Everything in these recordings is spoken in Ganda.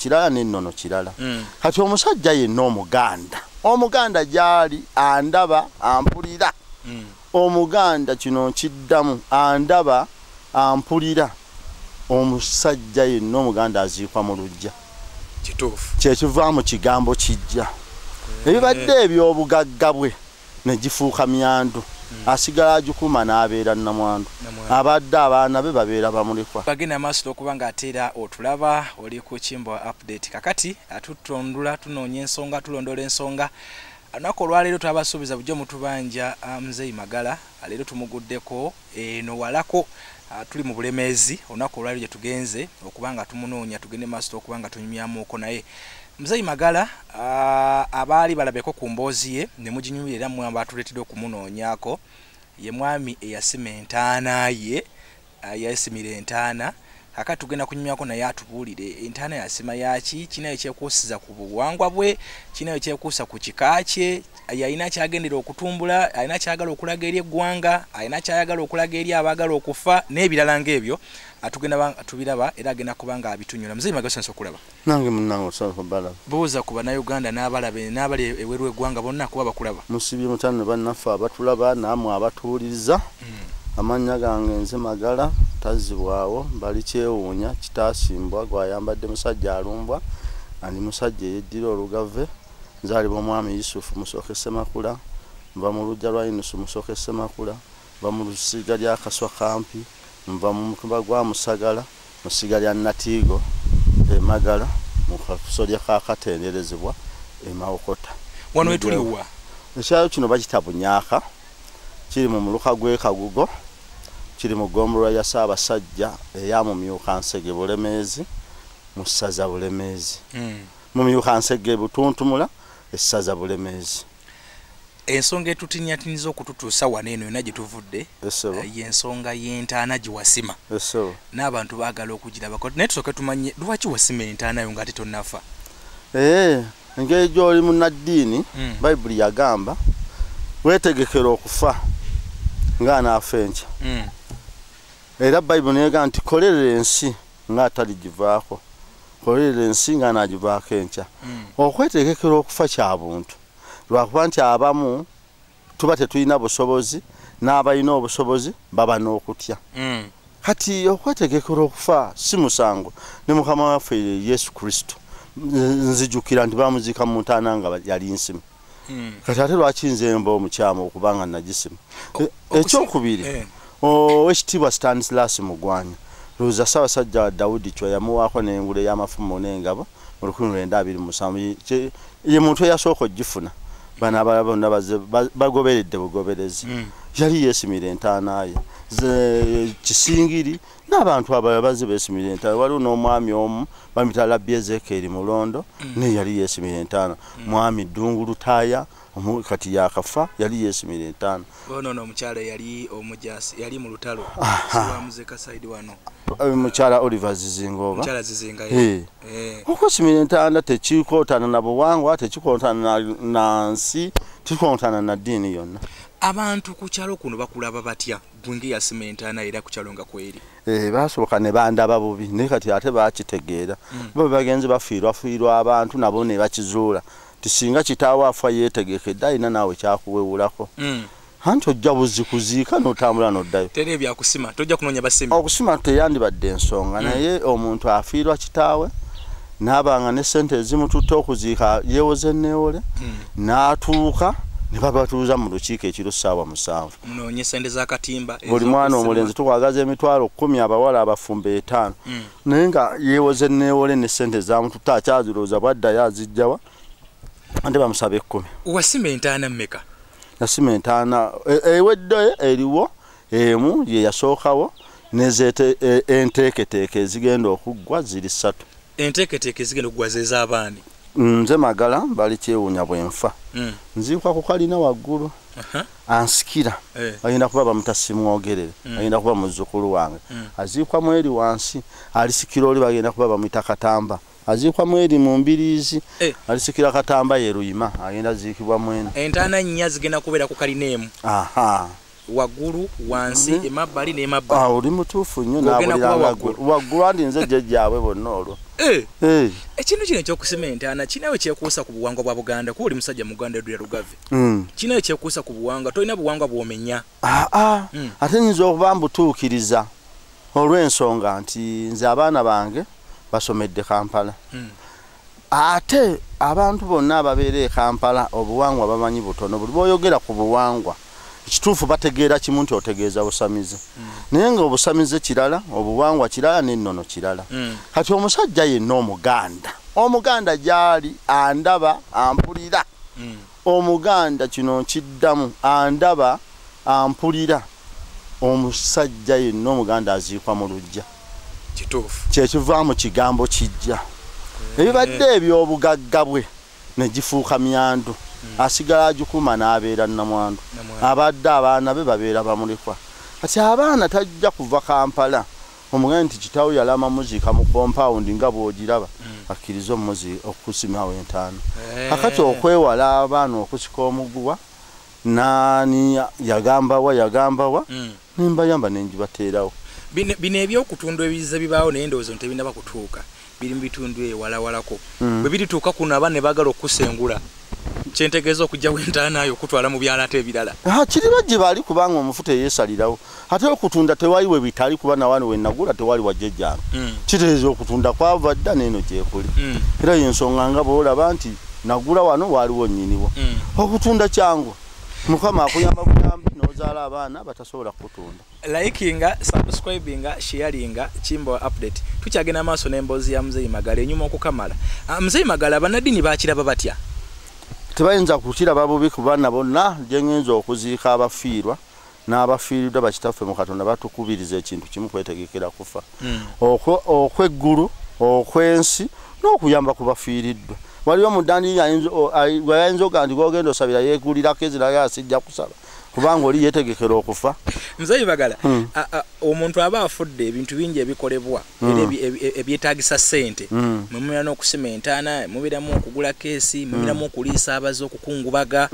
kirala nennono kirala. Kati omusajja yenna omuganda omuganda gyali andaba ampulira. Omuganda kino nkiddamu andaba ampulira. Omusajja yenna omuganda aziikwa mu lujja kituufu. Kyekiva mu kigambo kijja. Ebibadde ebyobugagga bwe negifuuka myandu asigala agikuuma n'abeera namwandu abadde abaana be babeera bamulekwa. Bagenda amaaso okuba nga ate era otulaba oli ku kimbo update. Kakati atutondula tunoonya ensonga tulondola ensonga. Olunaku olwaleero twabasuubiza bujjo mutubanja ah, muzeyi magala Ah, leero tumuguddeko eno walako ah, tuli mu bulemeezi. Olunaku olwaleero gye tugenze okuba nga tumunoonya tugende maaso okuba nga tunyumyamuuko naye muzeyi magala abaali balabeko ku mboozi ye ne muginyumira era mwamba atuleetedde okumunoonyako ye mwami eyasima entaana ye yasimira entaana kakati tugenda kunyumyako naye atubuulire entaana yasima yaki kinayo kyekuusiza ku buwangwa bwe kinayo kyekuusa ku kika kye yalina kyagendera okutumbula alina kyagala okulaga eri eggwanga alina kyayagala okulaga eri abaagala okufa n'ebirala ngaebyo atugenda ba- tubiraba era agenda kuba nga abitunyula muzeyi magasansa okulaba? Nange munange osalafa balaba buuza ku bannayuganda n'abalabe n'abali eweru eggwanga bonna kuba bakulaba. Musibye mutano bannaffe abatulaba naamwe abatuwuliriza amannya gange nze magala tazibwawo bali kyewuunya kitasimbwa gwayambadde musajja alumbwa ani musajja eyeddira olugave nzaalibwa omwami yusufu musooke semakula nva mu lujja lwa yunusu musooke semakula nva mu lusiga lya kaswa kampi nva mu mutumba gwa musagala mu siga lya natiigo emagala mu kasolya kakatenderezebwa emawokota wano wetuliwa ekyalo kino bakita bunyaka kiri mu muluka gw'ekagugo kiri mu ggombolola ya ssaabasajja eyamumyuka nsege bulemeezi mu ssaza bulemeezi. Mumyuka nsege butuntumula essaza bulemeezi ensonga etutinyatiniza okututuusa wano eno yonna gye tuvudde esebo eh, y'ensonga y'entaana gye wasima. Esebo n'abantu baagala okugirabako naye tusooke tumanye lwaki wasima entaana yo ngaate tonnafa ee engeri gy'oli munnaddiini Mm. bayibuli yagamba weetegekera okufa ng'anaafa enkya. Mm. era bayibuli negamba nti kolerera ensi ng'ataligivaako kolerera ensi ng'anaagivaako enkya. Mm. okwetegekera okufa kya buntu lwakuba nti abamu tuba tetulina busobozi n'abalina obusobozi baba n'okutya Mm. kati okwetegekera okufa si musango ne mukama waffe yesu kristo Nz- nzijukira nti bamuziika mu ntaana nga yali nsimu Mm. kati ate lwaki nze mba omukyama okuba nga nagisima O- E- okusi- ekyokubiri Eh. owekitiibwa stanislas mugwanya lowooza ssaabasajja wa dawudi kyo yamuwaako n'engulu ey'amafumu n'engabo mu lukumi lwenda abiri mu musanvu ye muntu eyasooka ogifuna bano abalala bonna bagoberedde bugoberezi. Mm. yali yeesimira entaana ye. Kisingiri n'abantu abalala baze beesimira entaana. Waliwo n'omwami omu bamita labbi ezekeeri mulondo naye yali yeesimira entaana. Mwami ddungulutaaya omu- kati yakafa yali yeesimira entaana ono no omukyala yali omujasi yali mu lutalo. Siwamuzeka saidi wano. Mukyala oliver zizinga oba? Mukyala zizinga Eh. Eh. okwesimira entaana tekikontana na buwangwa tekikontana na- nsi tekikontana na ddiini yonna. Abantu ku kyalo kuno bakulaba batya? Gwenge yasima entaana era ku kyalo nga kweri. Eh, basoboka ne bandaba bubi naye kati ate bakitegeera. Bo bagenzi bafiirwafiirwa abantu nabo ne bakizuula ti singa kitaawo afa yeetegekedde alina naawe kyakuwewulako Mm. anti ojja buzi kuziika n'otambula n'oddayo. Teri ebyakusima tojja kunoonya basimi okusima teyandibadde ensonga naye omuntu afiirwa kitaawe n'abanga ne sente ezimututte okuziika yeewoze neewole Mm. n'atuuka ne babatuuza mu lukiiko ekiro ssaawa musanvu. Munoonye sente z'akatimba buli mwana omulenzi tukwagaza emitwalo kumi abawala abafumba etaano. Mm. naye nga yeewoze neewole ne sente zamututte akyazirowooza bwaddayo azijjawa ate bamusaba ekkumi. Wasima entaana mmeka? Nasima entaana e- ewedde eriwo emu ye yasookawo nezeete e- ezigenda okuggwa ziri ssatu. Enteeketeeke zigenda okugwaza ez'abaani nze magala bali kyewuunya bwenfa Mm. nziikwa ku kalina waggulu ansikira. Eh. agenda kuba bamuta simwogerere Mm. agenda kuba muzzukulu wange. Mm. aziikwamu eri wansi alisikira oli bagenda kuba bamwita katamba aziikwamu eri mu mbiriizi. Eh. alisikira katamba ye luyima agenda ziikibwa mwene entaana nnya zigenda kubeera ku kalina emu aha. Waggulu wansi Mhm. emabbali n'emabbali. Ah, oli mutuufu nnyo waggulu. andi nze jjajjaabwe bonna olwo. Eh, Eh, ekintu kino ekyokusima entaana kinawe kyekuusa ku buwangwa bwa buganda kuba oli musajja muganda edulya lugave. Mm. kinawe kyekuusa ku buwangwa tolina buwangwa bwomenya. Ah, ah, Mm. ate nyinza okuba mbutuukiriza olw'ensonga nti nze abaana bange basomedde kampala. Mm. ate abantu bonna ababeera e kampala obuwangwa bamanyi butono buli boyogera ku buwangwa ekituufu bategeera kimu nti otegeeza busamize. Naye nga obusamize kirala obuwangwa kirala n'ennono kirala. Mm. kati omusajja yenna omuganda omuganda gyali andaba ampulira. Omuganda kino nkiddamu andaba ampulira. Omusajja yenna omuganda aziikwa mu lujja kituufu. Kyekiva mu kigambo kijja. Ebibadde ebyobugagga bwe ne gifuuka myandu. Asigala agikuuma n'abeera namwandu abadde abaana be babeera bamulekwa. Kati abaana tajja kuva kampala omuganda nti kitawo yalama muziika mu kompawundi nga bw'ogiraba akkiriza omuzi okusimawo entaano. Kakati okwewala abaana okusika omuguwa naani yagambawa yagambawa Mm. nembayamba nenjibateerawo bino ebyokutundu ebiza bibaawo naye ndowooza ntebinaba kutuuka biri mu bitundu ewalawalako Mm. bwe birituuka kuno aba ne baagala okusengula kyentegeeza okugjawo entaana yo okutwala mu byalo ate ebirala kiriba gye bali kubanga omufu teyeesalirawo ate okutunda tewali we bitali kuba nawano we nagula tewali wajjejjange Mm. kitegeeza okutunda kwava dda neeno gyekuli Mm. era yensonga nga bwolaba nti nagula wano waaliwo nnyiniwo Mm. okutunda kyangu mukama akuyamba nozaala abaana batasobola kutunda likinga subscribinga sharinga kimbo update. Tukyagenda maaso n'emboozi ya muzeyi magala enyuma okukamala. Ah, muzeyi magala abannaddiini bakiraba batya? Tebayinza kukiraba bubi ku baana bonna gyengenza okuziika abafiirwa n'abafiiriddwa bakitaffe mu katonda batukubiriza ekintu kimu kwetegekera kufa. Okwe- okweggulu okwensi n'okuyamba ku bafiiriddwa. Waliwo mudandi yayinza oga nti gogenda osabira yeegulirako ezirayo asijja kusaba kubanga oli yeetegekera okufa. Muzeyi bagala Mm. a- a- omuntu aba afudde ebintu bingi ebikolebwa era ebi- ebi- ebyetaagisa ssente. Mm. mwemubeera n'okusima entaana mubeeramu okugula keesi mubeeramu okuliisa abaze okukungubaga.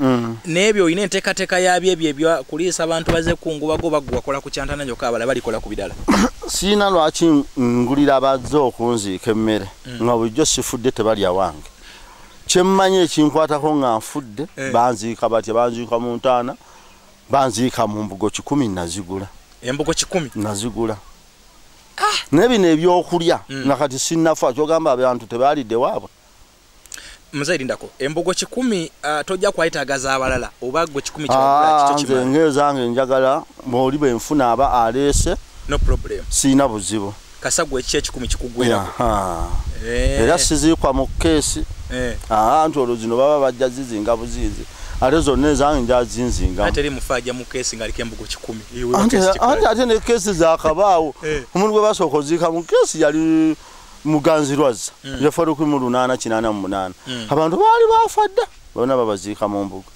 N'ebyo olina enteekateeka yabyo ebyo ebyo kuliisa abantu baze kukungubaga oba gwe wakola ku kyantaana gyokka abala balikola ku birala siina lwaki ngulira abazze okunziika emmere Mm. nga bulijjo sifudde tebalya wange. Kyemmanyi ekinkwatako nga nfudde Eh. banziika batya? Banziika mu ntaana banziika mu mbugo kikumi nazigula. Embugo kikumi? Nazigula. Naye bino ebyokulya Mm. nga kati sinnafa kyogamba abantu tebalidde waabwe. Muzayirindako embugo kikumi uh, tojja kwayitaagaza abalala oba gwe kikumi Ah, nze kimala? ngezange njagala bwoli bwenfuna aba aleese no problem. siina buzibu. Kasa gwe ekiki ekikumi kikugwerako. Eh, era siziikwa mu keesi eh. aa nti olwo zino baba bajja zizinga buzinzi ate zonna ezange njazinzinga ate eri mufa ajja mu keesi ng'aliko embugo kikumi. Iwe anti ate ne keesi zakabaawo Eh. omuntu gwe basooka oziika mu keesi yali muganzirwazza yafa lukumi mu lunaana kinaana mu munaana. Mm. abantu baali bafa dda bonna babaziika mu mbuga.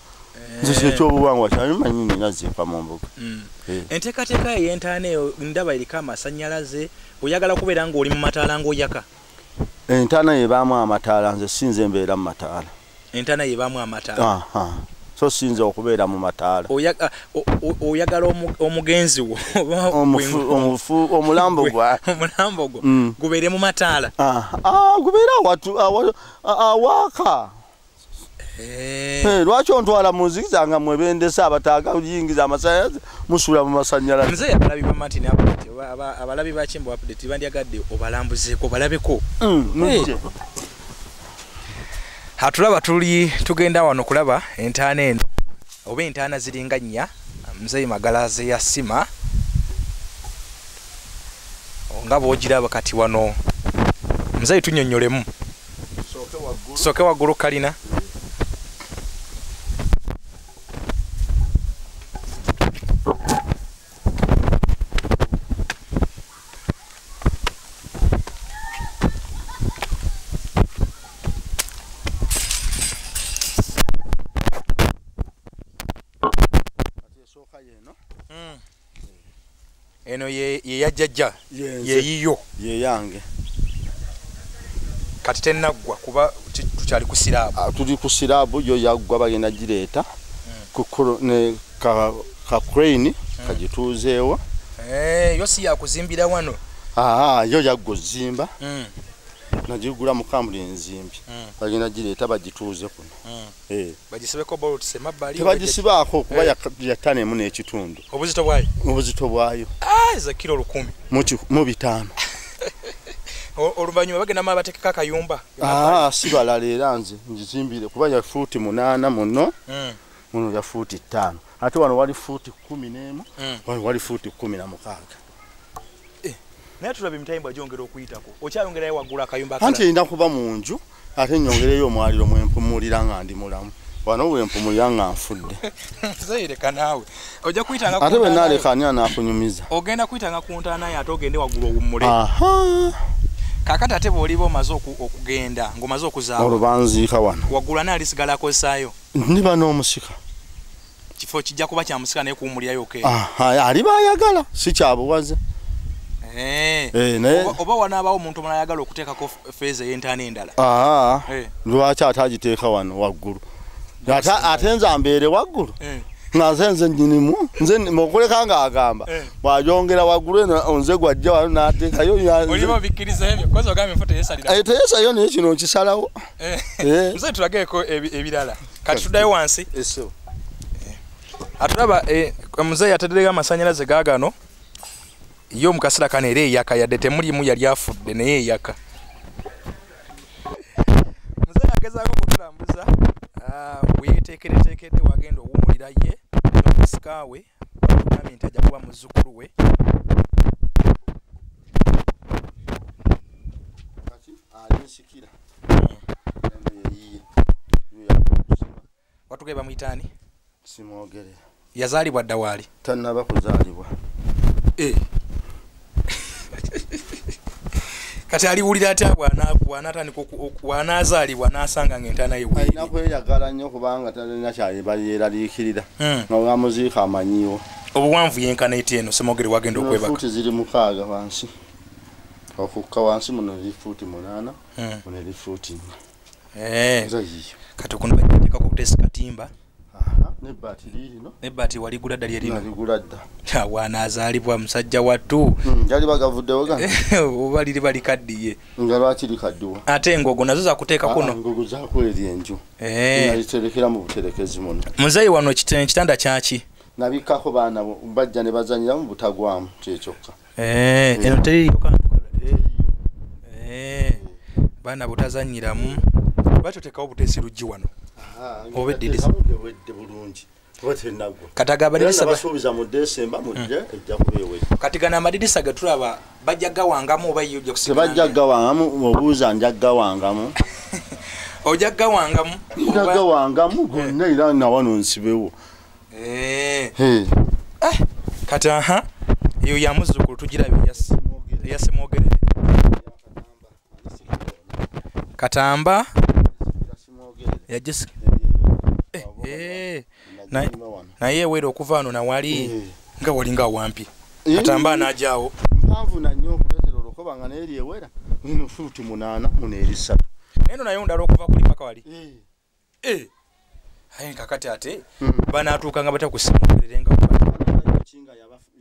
Nze Eh, kyekyobuwangwa kyali manyi nina ziika mu mbuga. Mm. Eh. enteekateeka ey'entaana eyo ndaba eriko amasannyalaze oyagala kubeera ng'oli mu mataala ng'oyaka entaana yebaamu amataala nze sinze mbeera mu mataala. Entaana yebaamu amataala. Aha. So sinze okubeera mu mataala. Oyagala omu- omugenzi wo. Omulambo gwe- gwa. Omulambo gwo Mm. gubeere mu mataala. Ah, ah, a- awaaka Eh, Eh, lwaki ontwala muzikiza nga mwebendesa abataaga yingiza amasanyalaze musula mu masanyalaze nze abalabi ba martin abalabi ba kimbo update bandyagadde obalambuzeeko obalabeko Mm, mujje. Atulaba tuli tugenda wano kulaba entaana eno. Oba entaana ziringa nnya muzeyi magala zeyasima nga bwogiraba kati wano muzeyi tunyonyolemu soke waggulu kalina eno ye ye yajjajja Yenze. yeyiyo ye yange. Kati tennaggwa kuba tukyali ku siraabu? Ah, tuli ku siraabu yo yaggwa bagenda gireeta. Ne ka- crane kagituuzeewo Eh, yo si yakuzimbira wano? Aa yo yagga ozimba. Mm, nagigula mu kambuli enzimbi bagenda gireeta bagituuze kuno. Eh, bagisibeko bolts emabbali tebagisibaako kuba Eh. ya- ttano emu n'ekitundu. Obuzito bwayo? Obuzito bwayo. Ah, za kilo lukumi. Mu bitaano. Oluvannyuma bagenda mala batekeko akayumba. Aa si balala era nze ngizimbire kuba ya fuuti munaana muno. Mm, muno ya fuuti ttaano. Ate wano wali fuuti kumi n'emu mm. wano wali fuuti kumi na mukaaga. Naye tulaba emitayimbo agyongera okuyitako. Okyayongerayo waggulu akayumba anti erina kuba mu nju ate nyongereyo omwaliro mwempumulira nga ndi mulamu wano bwempumulira nga nfudde. Zeyireka naawe. Ojja kuyitanga ku ate bwe ntaana yo. naaleka ani anaakunyumiza ogenda kuyitanga ku ntaana yo ate ogende waggulu owummule kakati ate bw'oliba omaze oku- okugenda ng'omaze okuzaawa olwo banziika wano. Waggulu ani alisigala akozesaayo ndiba n'omusika. Kifo kijja kuba kyamusika naye kuwummulirayo oke aha ali baayagala si kyabuwaze Eh, naye oba wanaabaawo omuntu omulala ayagala okuteekako feeza ey'entaana endala. Eh, lwaki ate agiteeka wano waggulu ate nze ambeere waggulu? Eh. nga nze nze nyinimu nze okuleka ng'agamba Eh. bw'agyongera waggulu eno nze gwajja wano n'ateekayo Eh, teyesayo naye kino nkisalawo. Nze tulageeko ebi- ebirala. Kati tuddayo wansi. Atulaba muzeeyi ataddereyo amasanyalaze gaagano yo mukaseera kano era eyaka yadde temulimu yali afudde naye eyaka. Muzeeyi agezaako okutulambuza. ah, weyeteekereteekedde wagenda owummulira ye nomusikaawe bagambye nti ajja kuba muzzukulu we. Alinsikira. Watuge bamuyitaani simwogerera yazaalibwa dda waali tannaba kuzaalibwa kati aliwulira atya bw'anaazaalibwa n'asanga ng'entaana ye alina kweyagala nnyo kubanga talina kyayeraliikirira Hmm. nga bamuziika amanyiwo. Obuwanvu yenkana eti eno semogere wagenda okwebaka. fuuti ziri mukaaga wansi. Okukka wansi muno eri fuuti munaana Hmm. muno eri fuuti nnya. Eh, kati okuno bajatekako butesi katimba Aha, nebbaati liirino nebbaati waligula ddali erino naligula dda. Wanaazaalibwa musajja wattu Hmm, gali bagavuddewo gano? Oba liri balikaddiye. Nga lwaki likaddiwa? Ate engogo nazo zakuteeka kuno. ngogo zakweri enju. Eh, naliterekera mu buterekezi muno muzeeyi wano kite- kitanda kyaki nabikkako baana bo- bajja ne bazanyiramu butagwamu kyekyokka Eh, eno teririyo kantu kala. Eh, baana butazanyiramu batotekawo butesi luggi wano Oba eddiriisa. wedde bulungi. Oba tenagwa kati aga era amadirisa ba- nabasuubiza mu desemba mujje ejja kuba ewedde kati gano amadirisa ge tulaba bajja gawangamu oba yo ojja nga- gawangamu obuuza nja gawangamu ojja gawangamu nja gawangamu gonna era nawano nsibewo Eh, Hey. kati aha eyo ya muzzukulu tugirabye eyasi- eyasemwogerere katamba yagisi Na- naye ewere okuva wano nawali nga walinga wampi. Katamba anajaawo. Mpanvu nanyo okuleetera olukoba nga neeri ewera ino fuuti munaana muno eri ssatu eno naye ndala okuva kuli paka wali. Eh, aye kakati ate Mm. banaatuukanga batya kusemwogerere nga kinga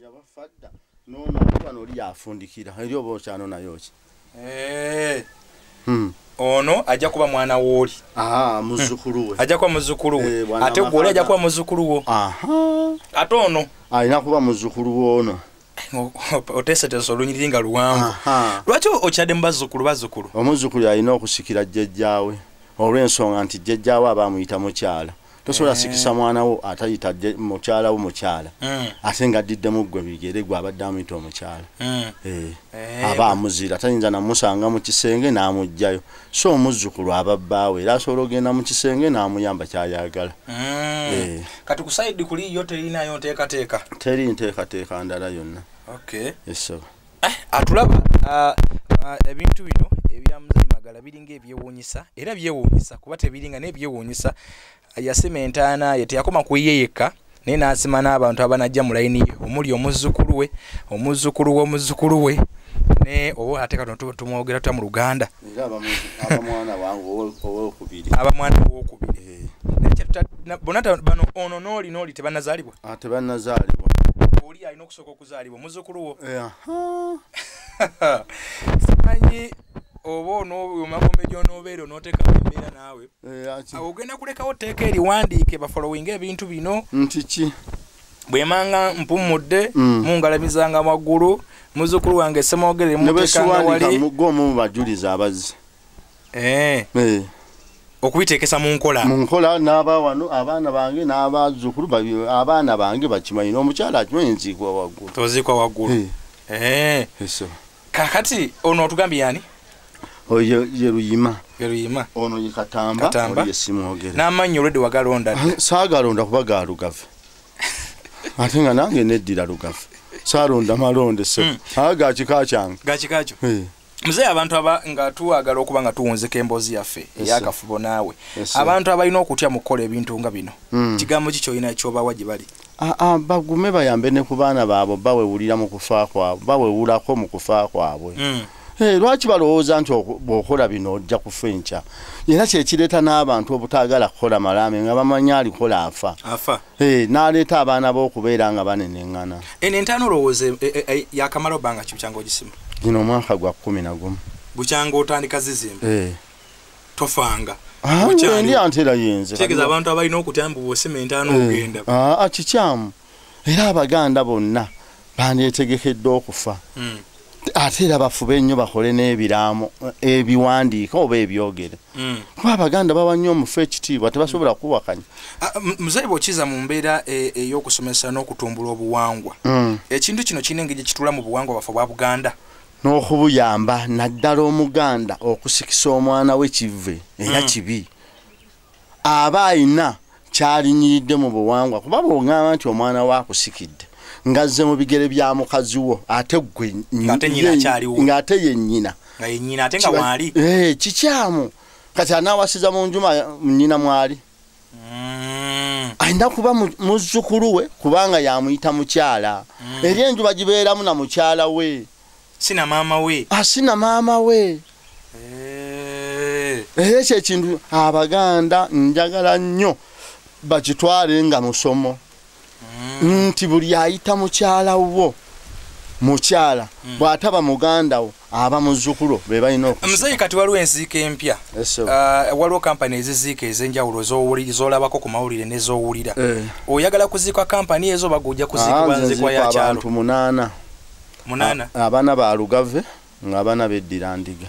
yabafadda noona oli yafundikira eri oba okyanonayo ki? Eh, Hmm. Ono ajja kuba mwana wooli. Aha muzzukulu we. Ajja kuba muzzukulu we. Eh, ate gwoli ajja kuba muzzukulu wo. Aha. Ate ono? Alina kuba muzzukulu woono oteeseteesa olunyiriri nga luwanvu. Lwaki okyadde mu bazzukulu bazzukulu? Omuzzukulu alina okusikira jjajjaawe olw'ensonga nti jjajjaawe aba amuyita mukyala tosobola Eh. sikisa mwana wo atayita jje- mukyala Mm, ate nga addiddemu ggwe bigere gwe abadde amuyita omukyala. Eh. Eh, aba amuzira tayinza namusanga mu kisenge n'amugjayo so omuzzukulu aba bbaawe era asobola ogenda mu kisenge n'amuyamba kyayagala. Eh. kati ku saidi kuli yo terinayo nteekateeka teri nteekateeka ndala yonna okay Eh, atulaba ah, ebintu bino ebya muzeyi magala biringa ebyewuunyisa era byewuunyisa kuba tebiringa nebyewuunyisa. Yasima entaana ye teyakoma ku ye yekka naye n'asima n'abantu abanajja mu layini ye. Omuli omuzzukulu we omuzzukulu w'omuzzukulu we ne oba ate katono tu- tumwogera tutya mu luganda? Abamwana owokubiri. Bonna bano ono n'oli n'oli tebannazaalibwa? Ate bannazaalibwa oli alina okusooka okuzaalibwa muzzukulu wo. simanyi oba onoomagombe gyonoobeera onooteekawo embeera naawe. Eh, awo ogenda kulekawo tteeka eriwandiike bafolowinga ebintu bino. Nti ki? Bwemanga mpumudde Mm. mungalabizanga waggulu muzzukulu wange semogere ne muteekanga bwekiwandika wali gwomu mu bajulizi abazzi. Eh, Eh, okubiteekesa mu nkola. Mu nkola n'abawano abaana bange n'abazzukulu abaana bange bakimanyi n'omukyala akimanyi nziikwa waggulu. Toziikwa waggulu kakati ono otugambye yani oyo ye luyima. Eruyima ono ye katamba. Ye simwogere. N'amannya olwedde wagalonda Ah, saagalonda kuba ga lugave ate nga nange neddira lugave saalonda malonde so. Mm. aga ga kika kyange. Gakikakyo Eh, muzeeyi abantu aba nga tuwagala okuba nga tuwunzika emboozi yaffe eyakafubo naawe. Abantu abalina okutya mu kukola ebintu nga bino. Mm. kigambo ki kyolina kyobawa gye bali Ah, ah, bagume bayambe ne ku baana baabwe bawewulira mu kufa kwabwe bawewulako mu kufa kwabwe. Mm. Eh, lwaki balowooza nti bw'okola bino ojja kufa enkya era kyekireeta n'abantu obutaagala kukola malame nga bamanya alikola afa. Afa. Eh, n'aleeta abaana b'okubeera nga baneneŋŋana eno entaano olowooza e- e- e- yakamala obbanga ki bukyanga ogisima? Gino omwaka gwa kumi na gumu. Bukyanga otandika zizimba Eh. tofanga. Ndi antera yenze. Kitegeeza abantu abalina okutya mbu bwosima entaano Eh, ogenda ah, ah, kikyamu era abaganda bonna bandyetegekedde okufa. Mm. ate era bafube ennyo bakole n'ebiraamo eh, ebiwandiika oba ebyogere. Mm. kuba abaganda bawa nnyo omufu ekitiibwa tebasobola kuwakanya. Ah, m- muzeeyi bw'okiza mu mbeera e- ey'okusomesa n'okutumbula obuwangwa. Mm. ekintu kino kirina engeri kitula mu buwangwa bwaffe obwa buganda n'okubuyamba naddala omuganda okusikisa omwana we kive era Mm. kibi. Aba ayina kyalinyiridde mu buwangwa kuba bw'oŋŋamba nti omwana we akusikidde ngazze mu bigere bya mukazi wo ate gwe Ng'ate ye- nnyina. Eh, kikyamu. Kati anaawasiza mu njuma nnyina mwali? Mm. alina kuba mu- muzzukulu we kubanga yamuyita mukyala. Mm. eri enjuba gibeeramu na mukyala we sina maama we asina maama we Eh. ekyo ekintu abaganda njagala nnyo bakitwale nga musomo Mm. nti buli ayita mukyala wo mukyala Mm. bw'ataba muganda wo aba muzzukulu be balina okusika. muzeeyi kati waliwo ensiika empya. Ah, waliwo kampani eziziika ez'enjawulo z'olabako ku mawulire n'ez'owulira Eh. oyagala kuziikwa kampani ezo Ah, kuziikibwa nze nzikwa yakyalo abantu munaana munaana abaana ba lugave ng'abaana beddira ndiga.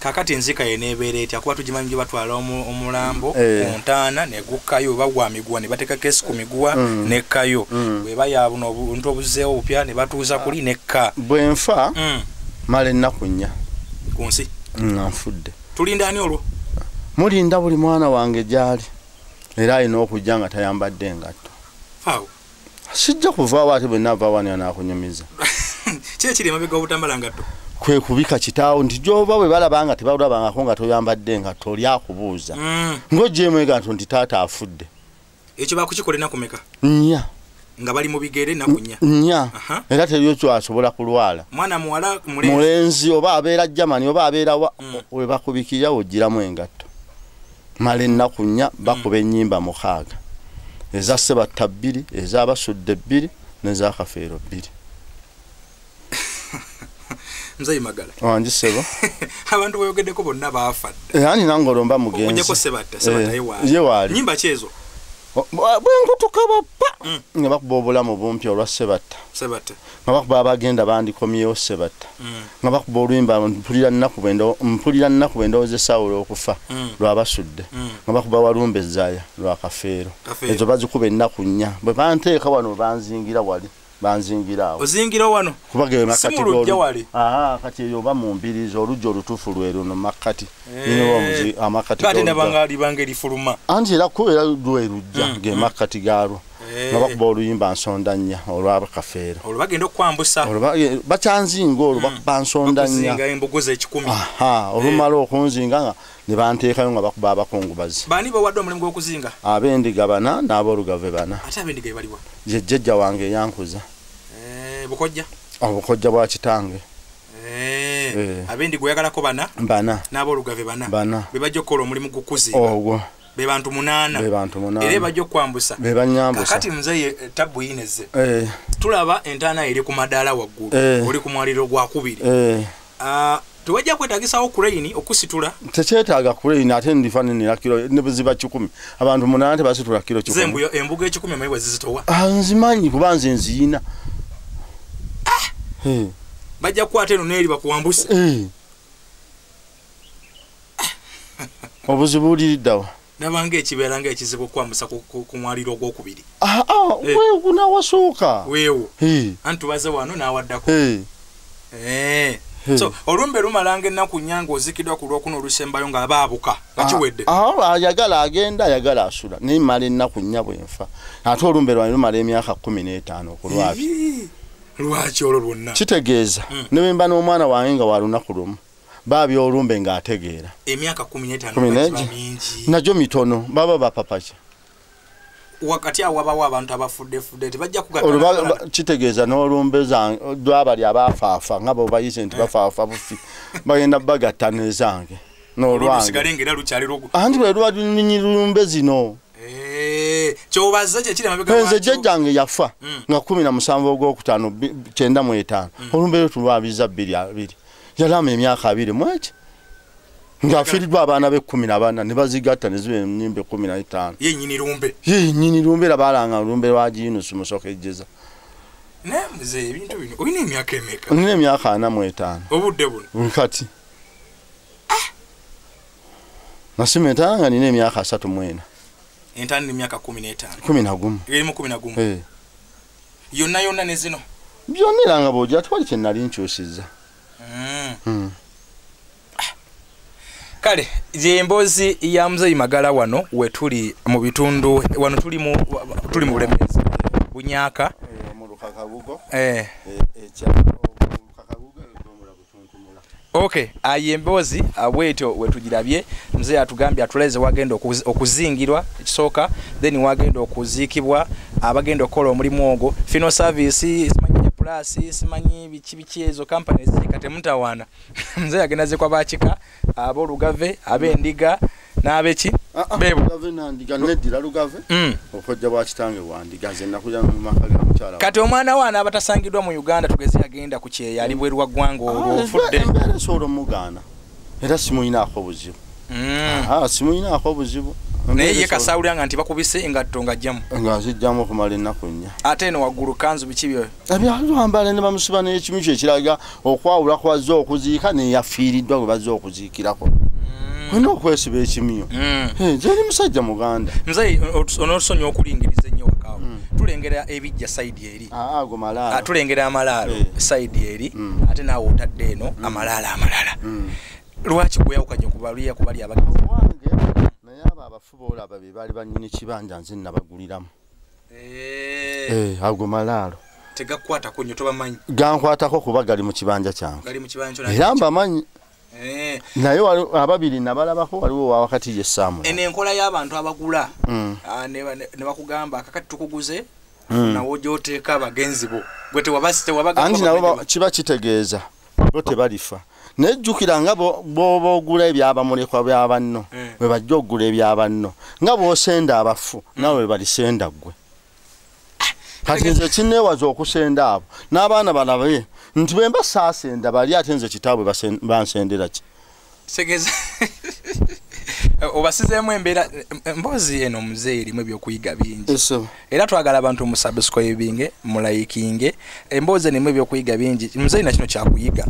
Kakati enzika yeneebeera etya? Kuba tugimanyi gye batwala omu- omulambo Eh. ku ntaana negukkayo oba gwa miguwa ne bateekako esi ku miguwa Mm. nekkayo Mm. bwe bayaabuna obuntu obuzzeewo obupya ne batuuza kuli nekka bwe nfa Mm. mala ennaku nnya. Ku nsi. Nga nfudde. Tulinda ani olwo? Mulinda buli mwana wange gyali. Era alina okujja nga tayambadde engatto. Faawo sijja kuvaawo ate bwe naava wano yanaakunyumiza ki ekiri emabega obutambala ngatto kwe kubika kitaawo nti gyoba bwe balaba nga tebalabangako nga toyambadde engatto oli akubuuza. Mm. ng'ogyemu engatto nti taata afudde. Ekyo bakukikola enaku meka nnya. Nga bali mu bigere enaku nnya? Nnya. Era teriyo kyasobola kulwala. Mwana muwala mulenzi. Oba abeera jamani oba abeera Mm. we bakubikira ogiramu engatto. Mala ennaku nnya bakuba ennyimba mukaaga eza sebatta bbiri ez'abasudde bbiri n'ezakafeero bbiri. Nzeyi magala. Wangi sebo. Abantu beyogeddeko bonna baafa dda era nina ngolomba okugjako mugenzi sebatta sebatta Eh, ye waali. Nyimba ki ezo bwenkutuka bappa Mm. nga bakuba obulamu bumpi olwa sebatta nga bakuba abagenda bandikomyewo sebatta Mm. nga bakuba oluyimba mpulira nnaku bwe bwe ndowooza essaawa olw'okufa Mm. lwabasudde nga bakuba walumba ezaaya lwa kafeero Kafeero. ezo bazikuba ennaku nnya bwe banteeka wano banzingira wali banzingira awo ozingira wano? Kuba ge Si makkati mu luggya g'olu- wali? Aha, kati eyo oba mu mbirizi oluggi olutuufu lwe luno makkati. Eh. Nina omuzi- amakkati ate g'olugga. nabanga libanga erifuluma. Anti era ku era lwe lujja Mm, ge mm. makkati gaalwo. Eh. nga bakuba oluyimba nsonda nnya olwabakafeero olwo bagenda okukwambusa olwo ba- eh, bakyanzinga olwo bakuba nsonda nnya. Okuzinga embogoza ekikumi aha olumala okunzinga nga ne banteekayo nga bakuba abakungubazi. Baani bawadde omulimu gw'okuzinga? Ab'endiga bana n'aboolugave bana. Ate abendiga ebaliwa ye jjajja wange eyankuza bukojja? Obukojja bwa kitange. Eh, Eh. abendiga oyagalako bana? Bana. N'aboolugave bana? Bana. Be bajja okukola omulimu gukuzi ogwo. Be bantu munaana? Era bajja banyambusa. Kakati muzeyi tabu yineze Eh, tulaba entaana eri ku madaala waggulu. Eh. oli ku mwaliro gwakubiri eh, Ah, tewajja kwetagisawo kureyini okusitula? Tekyetaaga kuleyina ate ndifaninira kiro ne buziba kikumi. Abantu munaana tebasitula kiro kikumi. Embuga ekikumi amayi wezizitowa Ah, nzimanyi kuba nze nziyina Eh, bajja kukwata eno neeri bakuwambuse. Obuzibu buliriddawa nabanga ekibeera nga ekizibu okukwambusa ku- mwaliro ogwokubiri. Ah, ah, Eh. weewo. Eh, anti tubaze wano n'awaddako. Eh. So olumbe lumalanga ennaku nnya ng'ozikiddwa ku lwokuna olusembayo ng'abaabuka nga kiwedde. Ah, ah, ayagala agenda ayagala asula. Naye mmala ennaku nnya bwenfa ate olumbe lwange lumala emyaka kumi n'etaano ku lwabyo Ii, lwaki olwo lwonna? Kitegeeza. Mm. ne bwe mba n'omwana wange nga wa lunaku lumu baabya olumbe ng'ategeera. Emyaka kumi n'etaano mingi. Nagyo mitono baba bapapaki wakati awo wabawo abantu abafuddefudde tebajja kitegeeza n'olumbe zange lwabali abaafaafa nga bo bayise nti bafaafa bufi bagenda bagatta nezange n'olwange. Lusigale ngaera lukyali lugu anti bwe luba lunyinyi lumbe zino. Eh, nze jjajjange yafa Mm. nga kumi na musanvu ogwokutaano kyenda mu etaano. Olumbe lwe tulwabiza bbiri abiri. Yalama emyaka abiri mweki ng'afiiriddwa abaana b'ekkumi na bana ne bazigatta ne ziba enyimba ekkumi na etaano yennyini lumbe ye nyini lumbe era baalanga olumbe lwa ginusi musokejjeza muze ebintu bino olina emyaka emeka? Nina emyaka ana mu etaano obudde buno kati nasima etaano nga nina emyaka asatu mu ena entaano nemyaka kumi n'etaano kumi na gumu erimu kumi na gumu Eh. yonna yonna ne zino byonna era nga bw'ojja tewali kye nali nkyusiza Mm. Mm. Kale yemboozi ya muzeyi magala wano wetuli mu bitundu wano tuli mu bulemeezi. Bunyaka eh, ekyalukakabugo edomula butuntumula okay aye emboozi ah, bwetyo wetugirabye muzeyi atugambye atuleze wagenda okuz- okuzingirwa ekisooka then wagenda okuziikibwa abagenda okukola omulimu ogwo. Fino service plus simanyi biki biki ezo kampani ezirika temutawaana muzeyi agenda zikwa bakika ab'olugave ab'endiga n'abeki Bebo. lugave nandiga neddira lugave? Mm. okojja bwa kitange wandiga nze nakuja mu maka ga mukyala kati omwana we ana abatasangiddwa mu uganda tugeze yagenda ku kyeya ali bweru wa ggwanga olwo ofudde. embeera esobola omugaana. Era simuyinaako buzibu Mm. Ah, simuyinaako buzibu naye ye kasawulira nga nti bakubise engatto nga ajjamu nga nzijjamu okumala ennaku nnya. Ate eno waggulu kanzu biki byo? Ebyalwambala ne bamusiba n'ekimu kyo ekiraga okwawula kwazze okuziika neyafiiriddwa gwe bazze okuziikirako. Olina okwesiba ekimyo Mm. Eh, nze eri musajja muganda. Nze onotusonyiwa okulingiriza ennyo wakaawo. Tulengera ebijja sayidi eri. Ah, Ah, malaalo. Tulengera amalaalo Eh. sayidi eri. Ate naawe otadde eno amalaalo amalala lwaki gweyawukanye kubaliya kubali abagenzi wange naye abo abafu boolaba be baali banyini kibanja nze nabaguliramu. Eh, ago malaalo. Tegakukwatako nnyo tobamanyi? Gankwatako kuba gali mu kibanja kyange. Era mbamanyi Eh, naye ababiri nabalabako waliwo wawakati ye saamula eno enkola y'abantu abagula. Mm. ne ba- ne- ne bakugamba kakati tukuguze Mm. nawo gyoteeka abagenzi bo. Gwe anti nabo kiba kitegeeza bo tebalifa. Naye jjukira nga bo- bw'oba ogula ebyabamulekwa bya banno. Mm. Bwe bajja okugula ebya banno. Nga bw'osenda abafu nawe bwe balisenda ggwe. Kati nze kinneewaza okusenda abo. N'abaana balabe nti bwe mba saasenda bali ate nze kitaabwe bansendera ki? Kitegeeza obasizeemu embeera emboozi eno muzeeyi erimu ebyokuyiga bingi. Era twagala abantu musubscribinge mulayikinge emboozi erimu ebyokuyiga bingi. Muzeeyi na kino kyakuyiga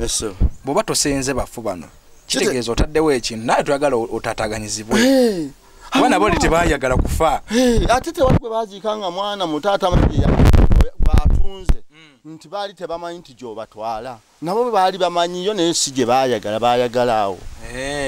bw'oba tosenze bafu bano kitegeeza otaddewo ekintu naye twagala otataganyizibwe kuba nabo abo- ndi tebaayagala kufa. Ate tewali gwe baziika nga mwana mutaata gwatunze nti baali tebamanyi nti gyobatwala. Nabo bwe baali bamanyiyo naye si gye baayagala baayagala awo.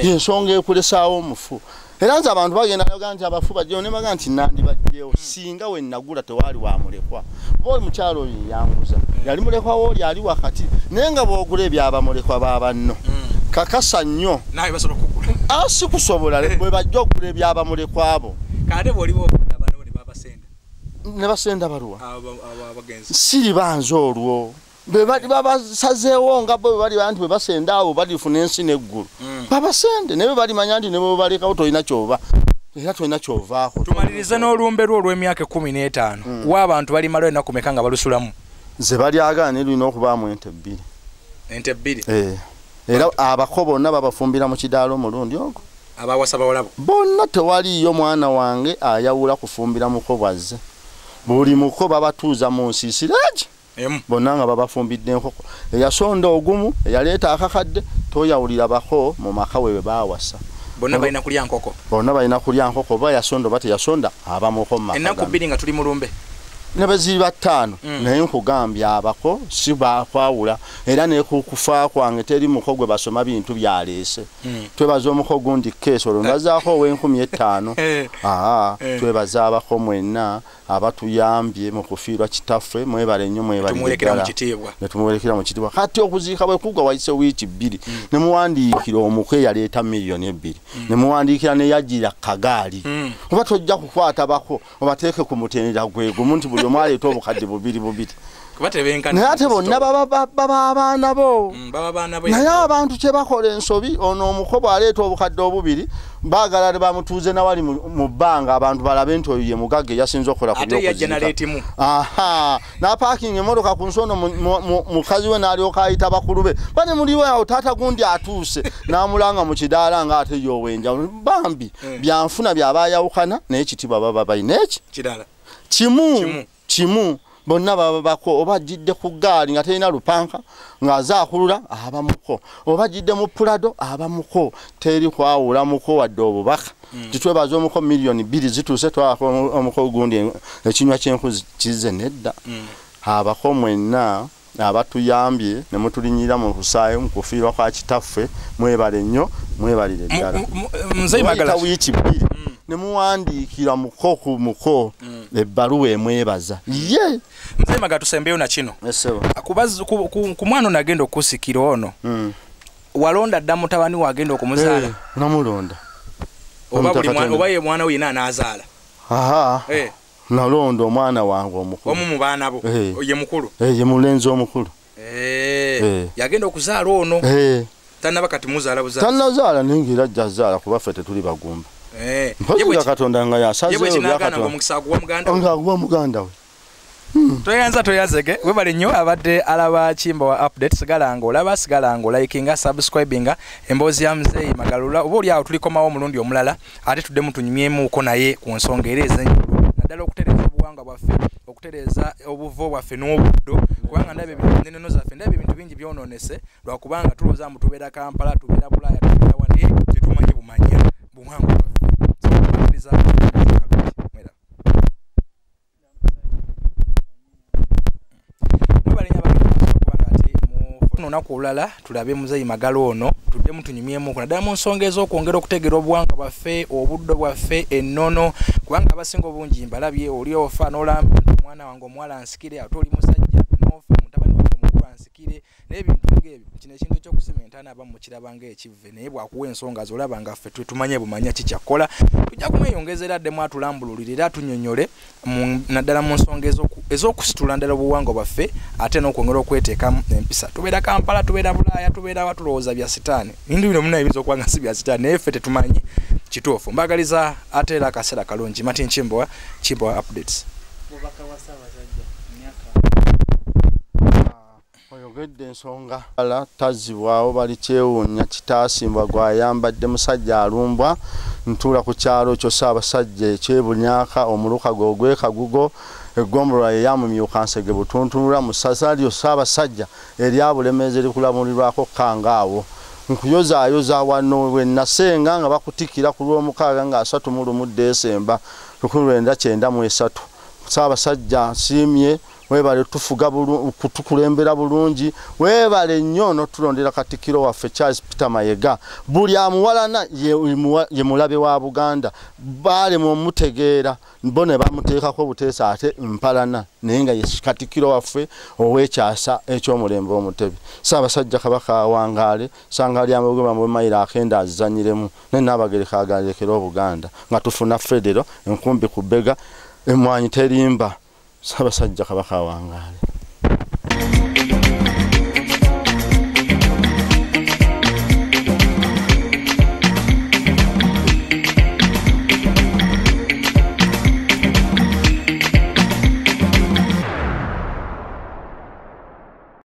Yensonga ekulesaawo omufu. Era nti abantu bagenda naga nti abafu bajjeyo ne baga nti nandibajjeyo singa we nagula tewaali wamulekwa oba oli mukyalo oyo yanguza. Yali mulekwa wooli ali wakati. Naye nga bwogula ebyabamulekwa ba banno. mm. Kakasa nnyo. Naawe basobola okugula asi kusobola bwe bajja okugula ebyabamulekwa abo. Kate bwoliba okugula bano ne basenda baluwa. Siriba nze olwo. Babasazeewo nga bo bwe bali nti bwe basenda abo balifuna ensi n'eggulu. Mm. babasende naye bwe balimanya nti ne bwe balekawo tolina kyoba era tolina kyovaako tumalirize n'olumbe lwo olw'emyaka ekumi n'etaano. Wa abantu balimalayo ennaku meka nga balusulamu? Ze balyagaana lulina okubaamu ente bbiri. Ente bbiri? Eh, era abako bonna babafumbira mu kidaala omulundi ogwo. Abawasa bawalabo bonna tewaliiyo mwana wange ayawula kufumbira muko bwazze. Buli muko babatuuza mu nsiisira egi bonna nga babafumbidde enkoko. Eyasonda ogumu eyaleeta akakadde toyawulira bako mu maka we bwe baawasa. Bonna balina kulya nkoko. Bonna balina kulya nkoko oba yasonda oba teyasonda abamuko mu maka ennaku bbiri nga tuli mu lumbe ne bwe ziri bataano Mm. naye nkugambye abako si bakwawula era ne ku kufa kwange teri muko gwe basoma bintu byaleese Mm. twebaza omuko gundi keesi olwo ndazaako ow'enkumi ettaano. Eh, aa Eh. twebaza abako mwenna abatuyambye mu kufiirwa kitaffe mwebale nnyo tumuwerekera mu kitiibwa. Kati okuziika bwe kugwa wayise wiiki bbiri. Nemuwandiikira omukwe eyaleeta miliyoni ebbiri. Nemuwandiikira neyajira kagaali. Mm. oba tojja kukwata bako obateeke ku mutendera gwe gumu nti buli omu aleeta obukadde bubiri bubiri. Naye ate bonna baba ba- baba abaana bo. Mm, baana bwe naye abantu kye bakola ensobi ono omuko bw'aleeta obukadde obubiri baagala bamutuuze nawali mu bbanga abantu balabe nti oyo ye mugagga eyasinze okukola ku by'okuzika. n'apaakinga emmotoka ku mu- mu- mukazi we n'alyoka ayita bakulu be. Bane muliwe awo taata gundi atuuse n'amulanga mu kidaala nga ate yowenjawulo bambi Mm. byanfuna byabayawukana naye kitibwa baba balina eki kimu Kimu. bonna baba bako oba ajjidde ku gaali nga talina lupanka ng'azaakulula abamuko oba ajjidde mu pulado abamuko teri kwawula muko wadde obubaka. Titwebaza omuko miliyoni bbiri zituuse twako omu- omuko gundi ekinywa ky'enkuzi kize nedda. Mm. abako mwenna abatuyambye ne mutulinyira mu kusaayo mu kufiirwa kwa kitaffe mwebale nnyo mwebalire ddala. Wiiki bbiri ne muwandiikira muko ku muko ebbaluwa emwebaza. Ye! Muzeyi magala tusembeyo na kino. Ku- mwana ono agenda okukusikira ono Mm. walonda dda mutabani we agenda okumuzaala? Eh, namulonda. Oba ye mwana we yina anaazaala aha. Eh, nalonda omwana wange omukulu. Omu mu baana bo? Eh. ye mukulu? Ye mulenzi omukulu. Yagenda okuzaala ono? Eh, tanaba kati muzaala buzaala. Tannazaala naye ngaera ajja zaala kuba ffe tetuli bagumba mpozi bwe nga katonda nga ye bwe yasazeeyo kinaagaana byakatonda ngaomukisa aguwa muganda we. we. Toyanza toyanzege webale nnyo abadde alaba kimba wa update sigala nga olaba sigala nga olikinga subscribinga emboozi ya muzeeyi magalula. Oba oli awo tulikomawo omulundi omulala ate tuddemu tunyumyemuuko naye ku nsonga era ezenjulu naddala okutereeza obuwangwa bwaffe okutereeza obuvo bwaffe n'obuddo kubanga ndaba ebintu nenono zaffe ndaba ebintu bingi byonoonese lwakubanga tulowooza mbu tubeera kampala tubeera bulaaya tubeera wa naye tetumanyi bumanya buwangwa bwaffe so tumaliriza Mwera. mubalenya abagenda okubanga ati mu lunaku olulala tulabe muzeeyi magalo ono. Tuddemu tunyumyemuko naddala mu nsonga ez'okwongera okutegeera obuwangwa bwaffe obuddo bwaffe ennono. Kubanga abasinga obungi mbalabye oli ofa n'olamba omwana wange omuwala ansikire ate oli musajja omukulu ansikire naye ebintu ngaebyo kino ekintu ekyokusima entaana abamu mukiraba ngaekivve naye bwakuwa ensonga zolaba nga ffe tumanye bumanya kikyakola tujja kumweyongezera ddemu atulambululire era atunyonyole naddala mu nsonga ez'oku- ez'okusitula ndala obuwangwa bwaffe ate n'okwongera okweteekamu empisa. Tubeera kampala tubeera bulaaya tubeera wa tulowooza bya sitaani. Bintu bino muna ebiyinza okuba nga si bya sitaani naye ffe tetumanyi kituufu. Mbagaliza ate era akaseera kalungi. Mati nkimbowa kimbowa updates. Bubaka bwa ssaabasajja emyaka oyogedde ensonga. Ala tazibwawo bali kyewuunya. Kitaasimbwa gwayambadde musajja alumbwa ntuula ku kyalo kyo saabasajja ekyebunyaka omuluka gwe ogwekagugo eggombolwa eyamumyuka nsege butuntunula mu ssaza lyo saabasajja erya bulemeezi erikulabulirwako kangaawo nkuyozaayoza wano we nasenga nga bakutikira ku lw'omukaaga nga asatu mu lumu desemba lukumi lwenda kyenda mu esatu. Saabasajja nsiimye webale tufuga kutukulembera bulungi. Webale nnyo notulondera katikiro waffe charles peter mayega. Buli amuwalana ye, mulabe wa buganda. Balema omutegeera bo ne bamuteekako buteesa ate mpalana. Naye nga ye katikiro waffe ow'ekyasa ekyomulembe omutebi. Saabasajja kabaka awangaale sangali amagema mu mayiro akenda azizanyiremu naye naabagereka agalekera obuganda nga tufuna federo enkumbi ku bbega emwanyi terimba saabasajja kabaka awangaale